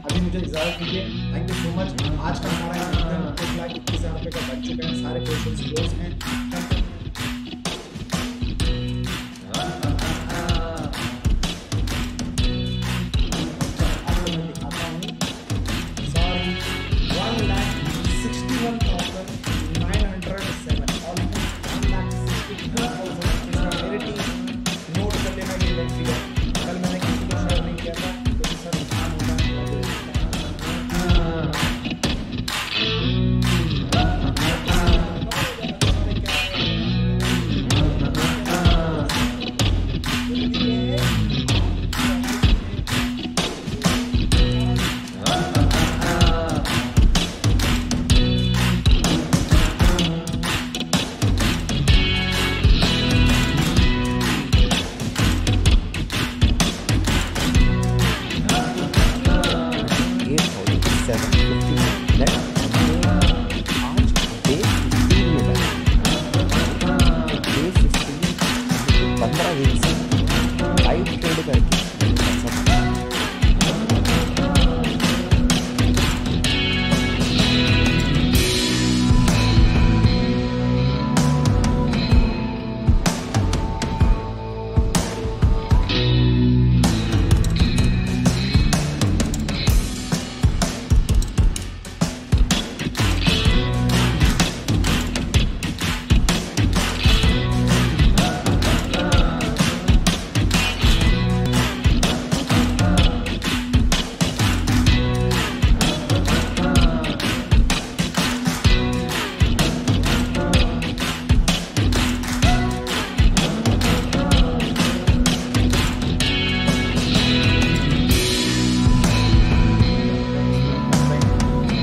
अभी मुझे इजाज़त दीजिए थैंक यू सो मच आज का हमारा यहाँ पर इक्कीस हज़ार रुपये का बच चुका है सारे क्वेश्चन क्लोज हैं?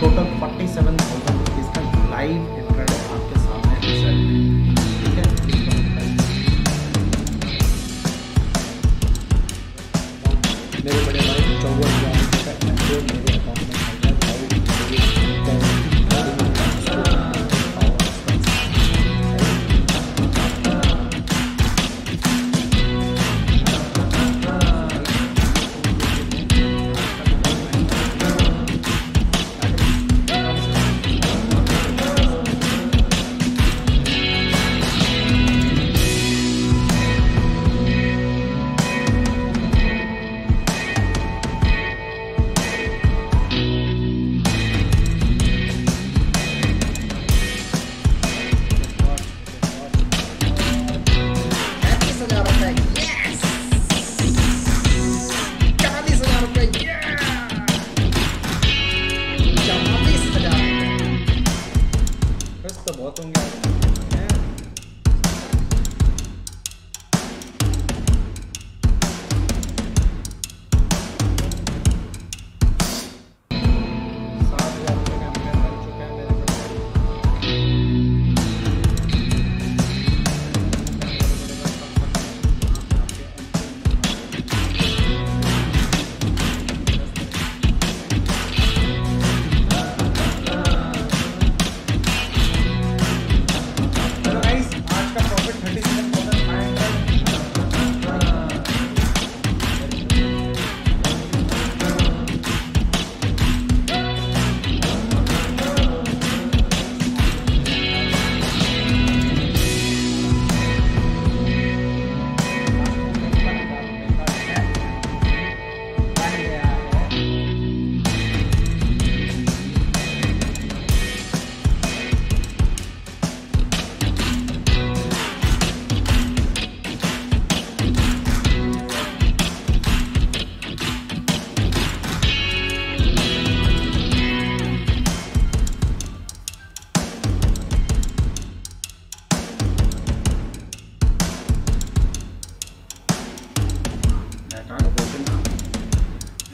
total Okay.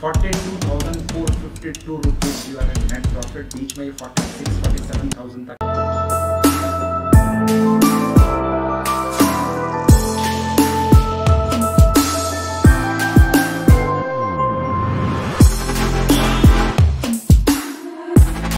Forty two thousand four fifty two rupees you are net profit बीच में ये सिक्स तक